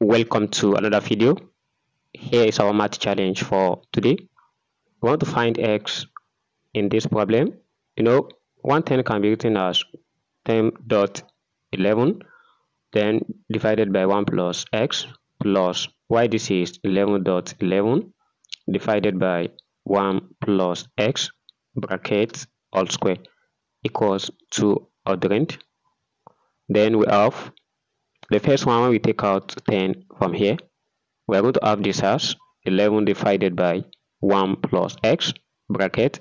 welcome to another video. Here is our math challenge for today. We want to find x in this problem. You know 110 can be written as 10.11 then divided by 1 plus x plus y this is 11.11 divided by 1 plus x bracket all square equals to ordained then we have the first one when we take out 10 from here we are going to have this as 11 divided by 1 plus x bracket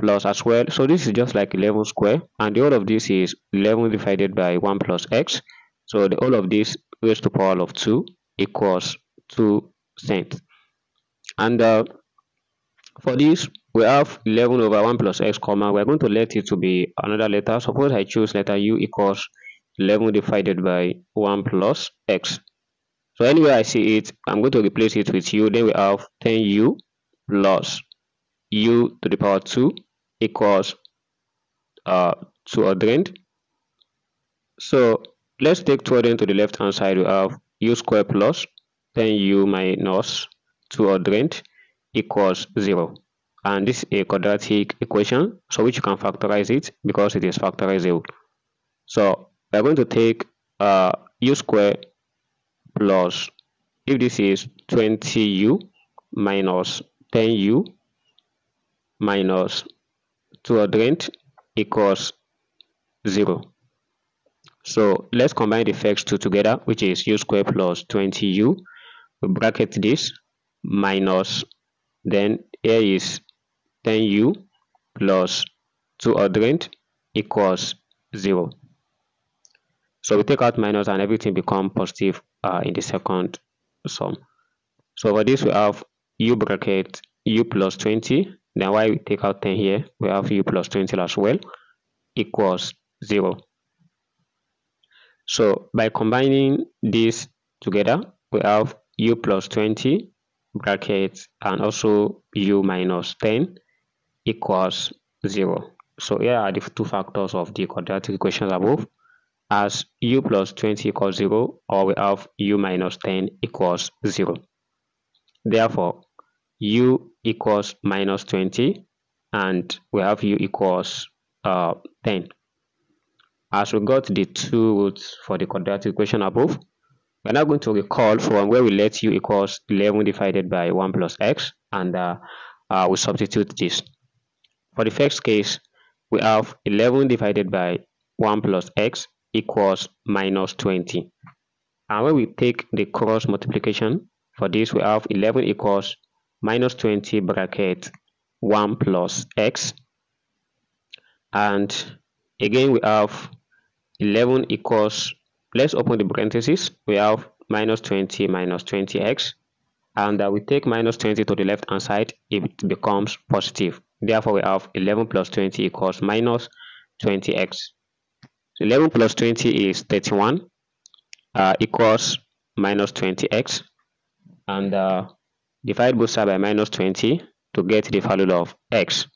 plus as well. So this is just like 11 square and the whole of this is 11 divided by 1 plus x. So the whole of this raised to power of 2 equals 2 cents. And uh, for this we have 11 over 1 plus x comma. We're going to let it to be another letter. Suppose i choose letter u equals 11 divided by 1 plus x. So anywhere i see it i'm going to replace it with u. Then we have 10u plus u to the power 2 equals uh 2 ordained so let's take 2 ordained to the left hand side. We have u square plus 10u minus 2 ordained equals 0 and this is a quadratic equation so which you can factorize it because it is factorizable. So we're going to take uh, u square plus if this is 20u minus 10u minus 200 equals 0 so let's combine the first two together which is u square plus 20u we bracket this minus then here is 10u plus 200 equals 0 so we take out minus and everything become positive uh, in the second sum. So for this we have u bracket u plus 20. Then why we take out 10 here, we have u plus 20 as well equals 0. So by combining these together, we have u plus 20 bracket and also u minus 10 equals 0. So here are the two factors of the quadratic equations above as u plus 20 equals 0 or we have u minus 10 equals 0. Therefore, u equals minus 20 and we have u equals uh, 10. As we got the two roots for the quadratic equation above, we're now going to recall from where we let u equals 11 divided by 1 plus x and uh, uh, we substitute this. For the first case, we have 11 divided by 1 plus x equals minus 20. And when we take the cross multiplication, for this we have 11 equals minus 20 bracket 1 plus x. And again we have 11 equals, let's open the parentheses, we have minus 20 minus 20x. And uh, we take minus 20 to the left hand side, it becomes positive. Therefore we have 11 plus 20 equals minus 20x. 11 plus 20 is 31 uh, equals minus 20x and uh, divide both sides by minus 20 to get the value of x.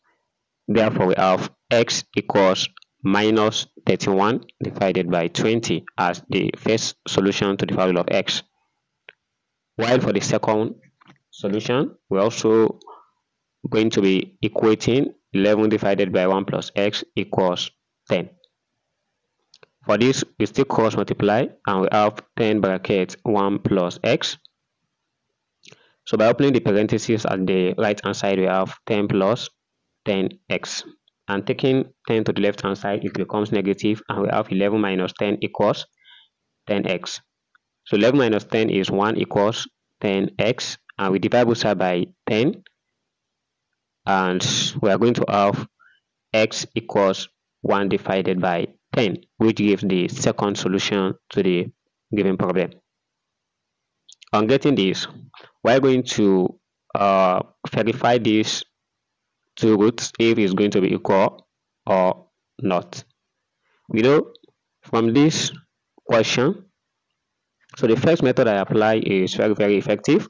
Therefore, we have x equals minus 31 divided by 20 as the first solution to the value of x. While for the second solution, we're also going to be equating 11 divided by 1 plus x equals 10. For this, we still cross multiply and we have 10 brackets 1 plus x. So by opening the parentheses at the right hand side, we have 10 plus 10x. And taking 10 to the left hand side, it becomes negative and we have 11 minus 10 equals 10x. So 11 minus 10 is 1 equals 10x and we divide both sides by 10 and we are going to have x equals 1 divided by 10 which gives the second solution to the given problem. On getting this. We're going to uh, verify these two roots if it's going to be equal or not. We know from this question so the first method i apply is very very effective.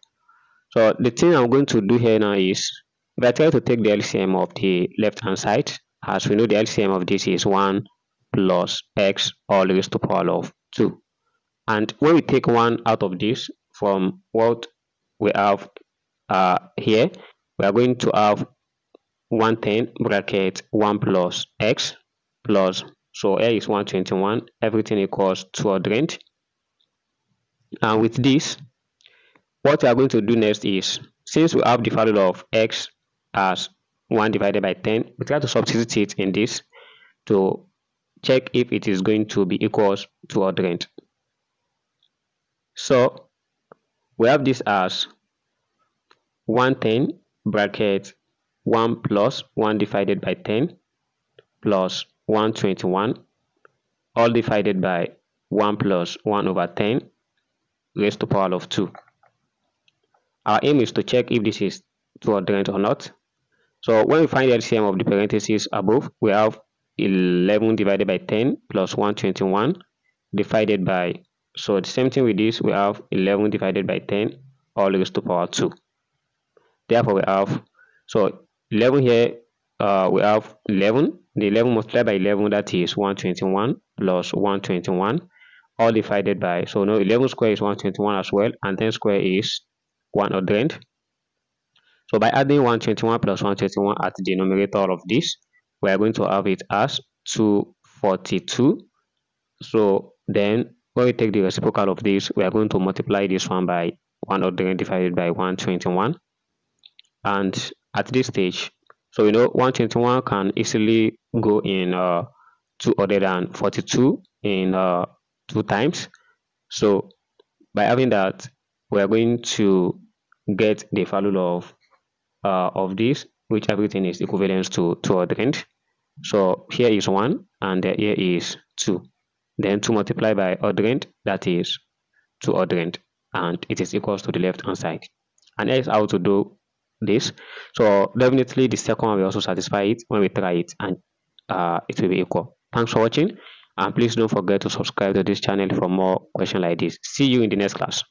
So the thing i'm going to do here now is if i try to take the lcm of the left hand side as we know the lcm of this is 1 plus x raised to power of 2. and when we take one out of this from what we have uh, here we are going to have 110 bracket 1 plus x plus so a is 121 everything equals 200 and with this what we are going to do next is since we have the value of x as 1 divided by 10 we try to substitute it in this to check if it is going to be equals to 200 so we have this as 110 bracket 1 plus 1 divided by 10 plus 121 all divided by 1 plus 1 over 10 raised to power of 2. Our aim is to check if this is 200 or not. So when we find the LCM of the parentheses above, we have 11 divided by 10 plus 121 divided by, so the same thing with this, we have 11 divided by 10 all raised to power 2. Therefore, we have, so 11 here, uh, we have 11, the 11 multiplied by 11, that is 121 plus 121 all divided by so no 11 square is 121 as well and 10 square is 100 so by adding 121 plus 121 at the denominator of this we are going to have it as 242 so then when we take the reciprocal of this we are going to multiply this one by 100 divided by 121 and at this stage so you know 121 can easily go in uh 242 in uh two times. So by having that we are going to get the value of uh, of this which everything is equivalent to 200 so here is 1 and here is 2 then 2 multiplied by 100 that is 200 and it is equals to the left hand side. And here's how to do this. So definitely the second one will also satisfy it when we try it and uh, it will be equal. Thanks for watching and please don't forget to subscribe to this channel for more questions like this. See you in the next class